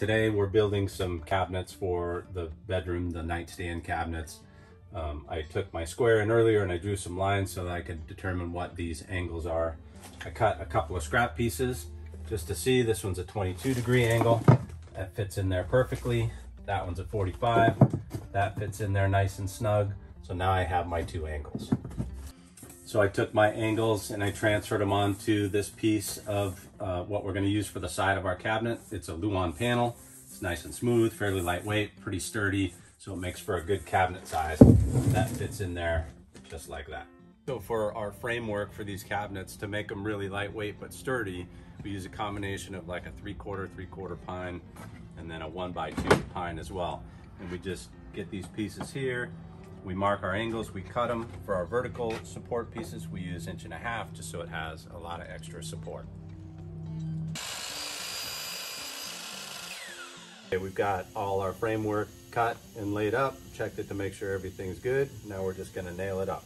Today we're building some cabinets for the bedroom, the nightstand cabinets. Um, I took my square in earlier and I drew some lines so that I could determine what these angles are. I cut a couple of scrap pieces just to see. This one's a 22 degree angle. That fits in there perfectly. That one's a 45. That fits in there nice and snug. So now I have my two angles. So I took my angles and I transferred them onto this piece of uh, what we're gonna use for the side of our cabinet. It's a Luan panel. It's nice and smooth, fairly lightweight, pretty sturdy, so it makes for a good cabinet size. That fits in there just like that. So for our framework for these cabinets, to make them really lightweight but sturdy, we use a combination of like a three quarter, three quarter pine, and then a one by two pine as well. And we just get these pieces here, we mark our angles, we cut them. For our vertical support pieces, we use inch and a half just so it has a lot of extra support. Okay, we've got all our framework cut and laid up, checked it to make sure everything's good. Now we're just gonna nail it up.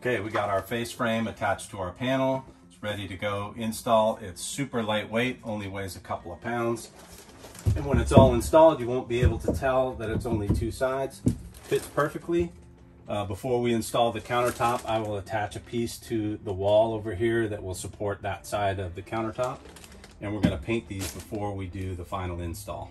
Okay, we got our face frame attached to our panel. It's ready to go install. It's super lightweight, only weighs a couple of pounds. And when it's all installed, you won't be able to tell that it's only two sides. Fits perfectly. Uh, before we install the countertop, I will attach a piece to the wall over here that will support that side of the countertop. And we're gonna paint these before we do the final install.